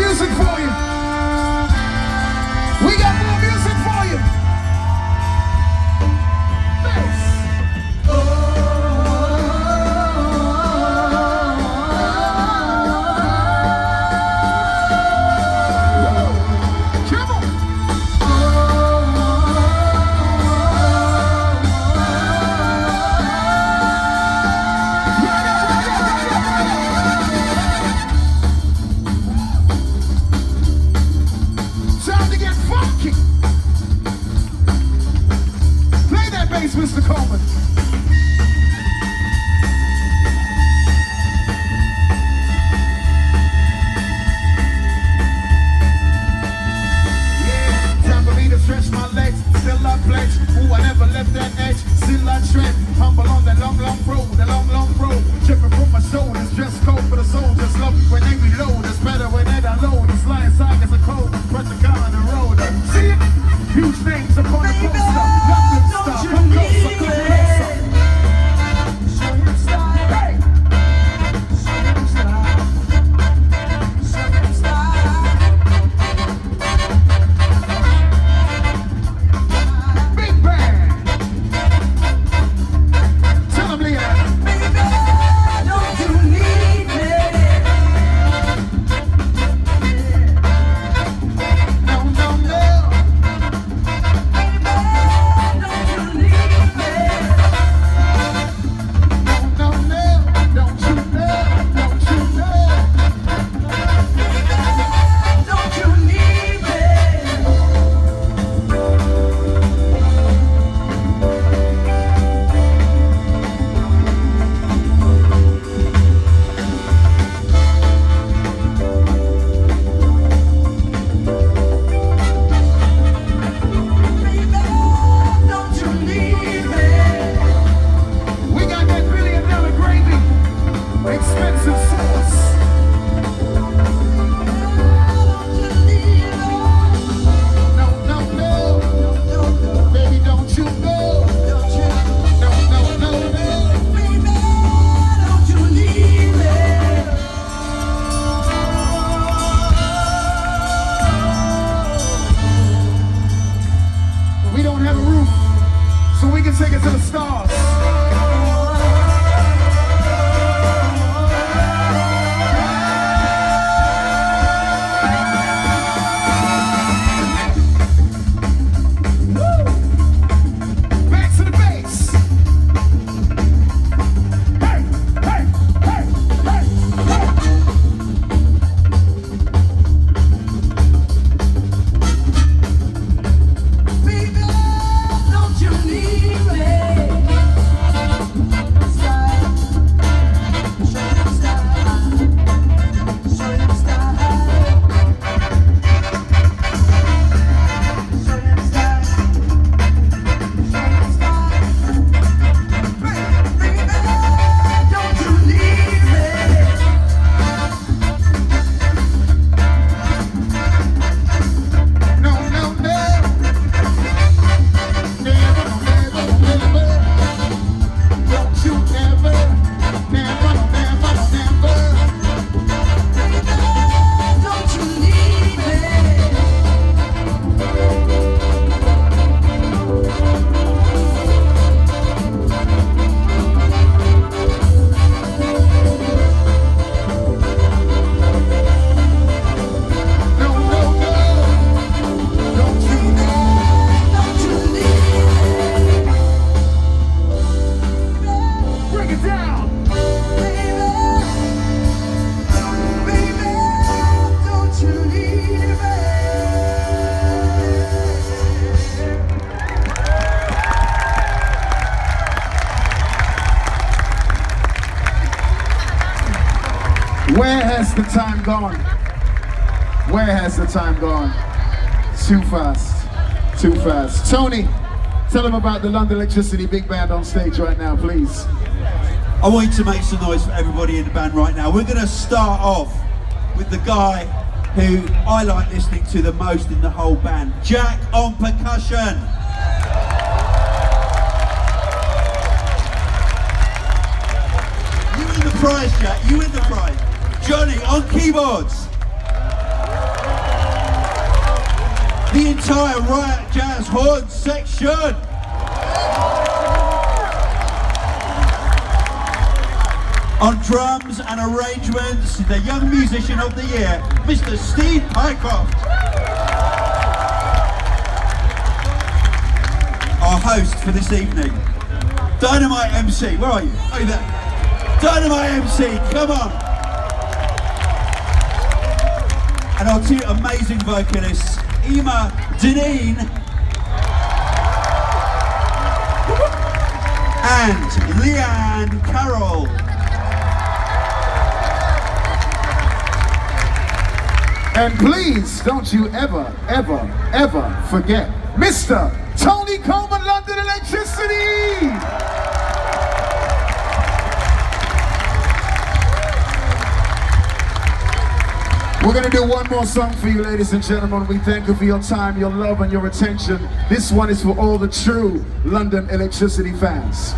music for you. Bass, Mr. Colman. Yeah, time for me to stretch my legs. Ooh, I never left that edge. Humble on that long, long road. The long, long road. From my code for the soldiers. Love when they reload. It's better when they. It's. Press the. See it? Huge names take it to the stars. Where has the time gone? Where has the time gone? Too fast. Too fast. Tony, tell them about the London Elektricity Big Band on stage right now, please. I want you to make some noise for everybody in the band right now. We're going to start off with the guy who I like listening to the most in the whole band, Jack on percussion. You win the prize, Jack. You win the prize. Johnny on keyboards. the entire Riot Jazz Horn section. On drums and arrangements, the Young Musician of the Year, Mr. Steve Pycroft. Our host for this evening, Dynamite MC. Where are you? Are you there? Dynamite MC, come on. And our two amazing vocalists, Ema Deneen and Liane Carroll. And please don't you ever, ever, ever forget Mr. Tony Colman, London Elektricity! We're gonna do one more song for you, ladies and gentlemen. We thank you for your time, your love, and your attention. This one is for all the true London Elektricity fans.